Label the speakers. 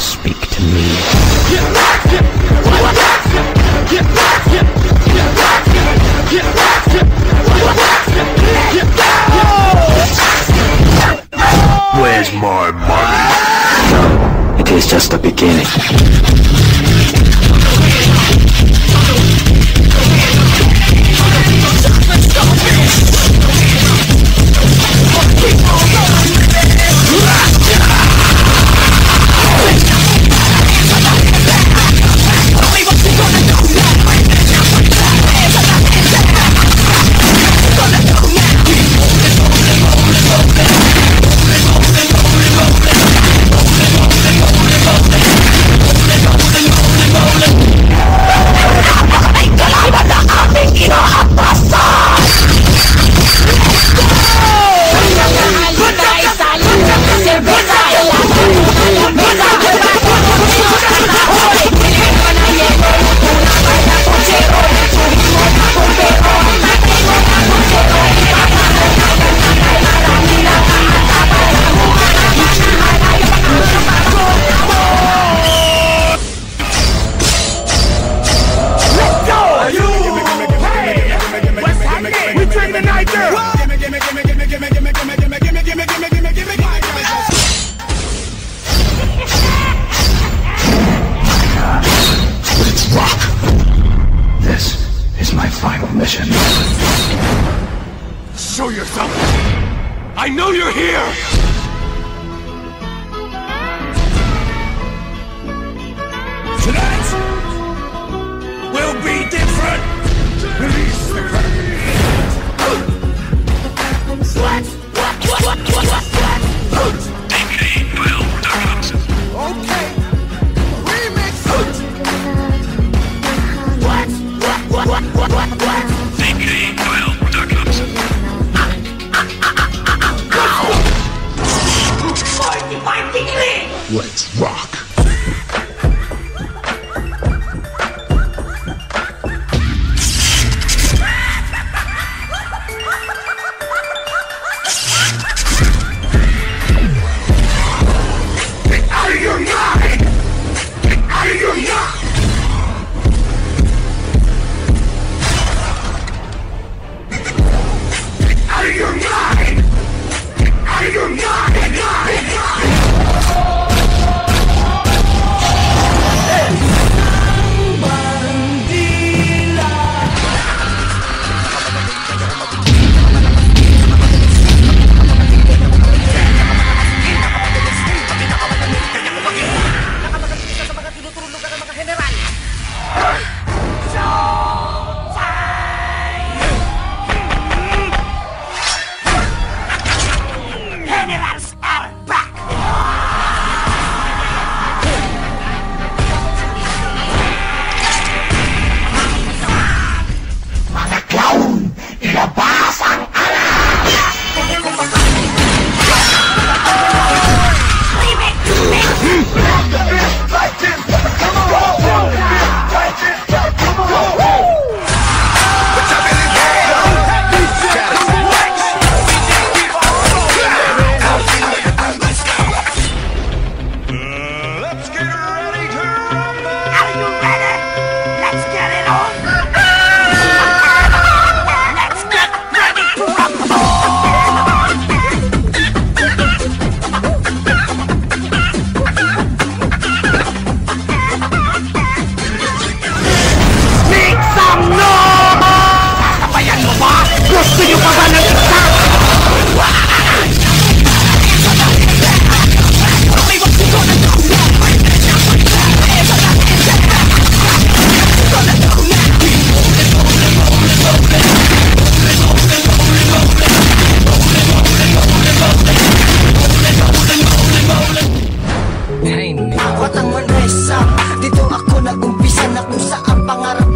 Speaker 1: speak to me. Where's my money? It is just the beginning.
Speaker 2: I know you're here! Tonight will be different! Release the! What? What? What? What? What? What? Okay. Remix! What? What? What? What? What? What? What?
Speaker 1: You're! isa Dito ako nag-umpisa na kung saan pangarap